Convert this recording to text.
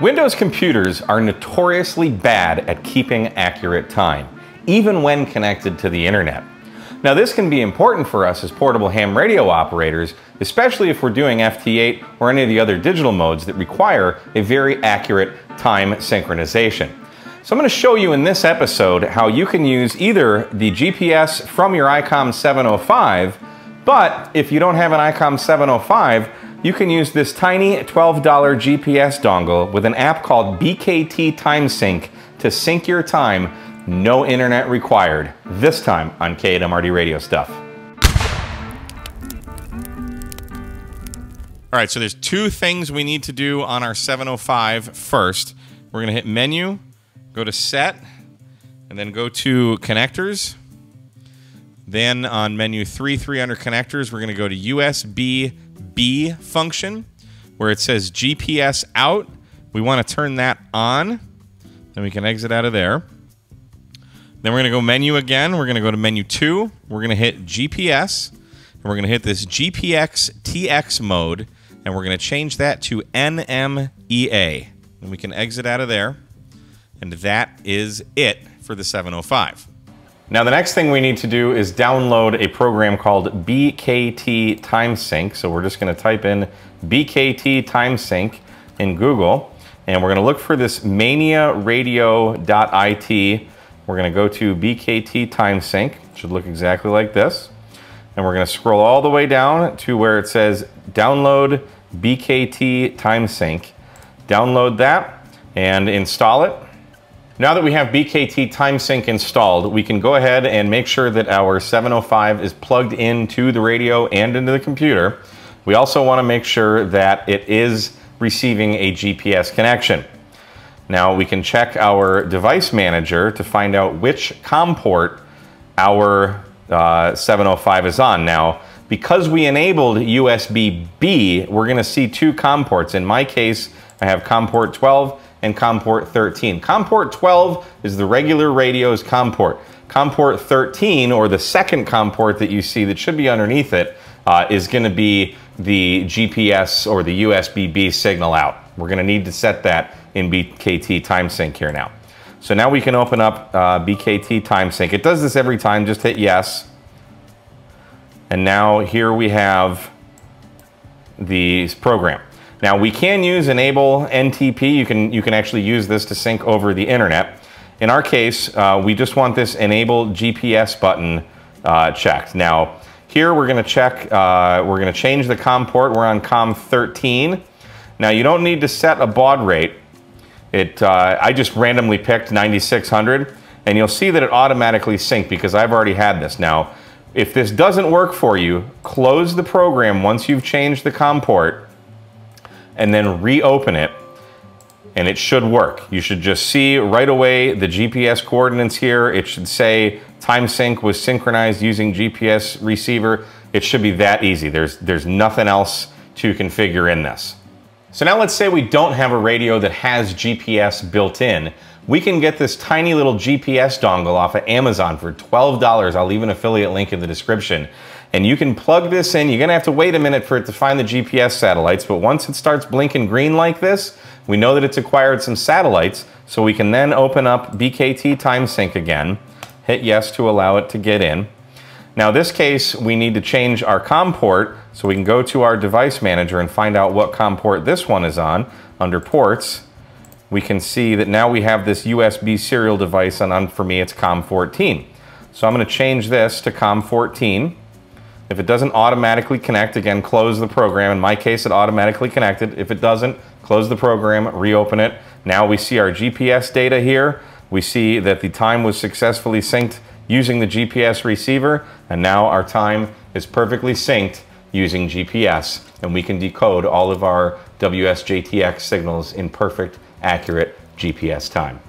Windows computers are notoriously bad at keeping accurate time, even when connected to the internet. Now this can be important for us as portable ham radio operators, especially if we're doing FT8 or any of the other digital modes that require a very accurate time synchronization. So I'm going to show you in this episode how you can use either the GPS from your ICOM 705, but if you don't have an ICOM 705, you can use this tiny $12 GPS dongle with an app called BKT TimeSync to sync your time, no internet required, this time on K8MRD Radio Stuff. All right, so there's two things we need to do on our 705 first. We're gonna hit menu, go to set, and then go to connectors. Then on menu 3, 3 under connectors, we're gonna go to USB B function where it says GPS out. We want to turn that on. Then we can exit out of there. Then we're going to go menu again. We're going to go to menu 2. We're going to hit GPS. And we're going to hit this GPS TX mode. And we're going to change that to NMEA. And we can exit out of there. And that is it for the 705. Now the next thing we need to do is download a program called BKT TimeSync. So we're just gonna type in BKT TimeSync in Google and we're gonna look for this maniaradio.it. We're gonna go to BKT TimeSync, should look exactly like this. And we're gonna scroll all the way down to where it says download BKT TimeSync. Download that and install it. Now that we have BKT TimeSync installed, we can go ahead and make sure that our 705 is plugged into the radio and into the computer. We also want to make sure that it is receiving a GPS connection. Now we can check our device manager to find out which COM port our uh, 705 is on. Now, because we enabled USB-B, we're going to see two COM ports. In my case, I have COM port 12 and COM port 13. COM port 12 is the regular radio's COM port. COM port 13, or the second COM port that you see that should be underneath it, uh, is going to be the GPS or the USB-B signal out. We're going to need to set that in BKT TimeSync here now. So now we can open up uh, BKT TimeSync. It does this every time, just hit yes. And now here we have the program. Now we can use enable NTP. You can, you can actually use this to sync over the internet. In our case, uh, we just want this enable GPS button uh, checked. Now here we're gonna check, uh, we're gonna change the COM port. We're on COM 13. Now you don't need to set a baud rate. It, uh, I just randomly picked 9600 and you'll see that it automatically synced because I've already had this. Now, if this doesn't work for you, close the program once you've changed the COM port and then reopen it and it should work. You should just see right away the GPS coordinates here. It should say time sync was synchronized using GPS receiver. It should be that easy. There's, there's nothing else to configure in this. So now let's say we don't have a radio that has GPS built in. We can get this tiny little GPS dongle off of Amazon for $12. I'll leave an affiliate link in the description and you can plug this in. You're gonna have to wait a minute for it to find the GPS satellites, but once it starts blinking green like this, we know that it's acquired some satellites, so we can then open up BKT TimeSync again, hit yes to allow it to get in. Now this case, we need to change our COM port, so we can go to our device manager and find out what COM port this one is on. Under ports, we can see that now we have this USB serial device, and on, for me it's COM 14. So I'm gonna change this to COM 14. If it doesn't automatically connect, again, close the program. In my case, it automatically connected. If it doesn't, close the program, reopen it. Now we see our GPS data here. We see that the time was successfully synced using the GPS receiver, and now our time is perfectly synced using GPS, and we can decode all of our WSJTX signals in perfect, accurate GPS time.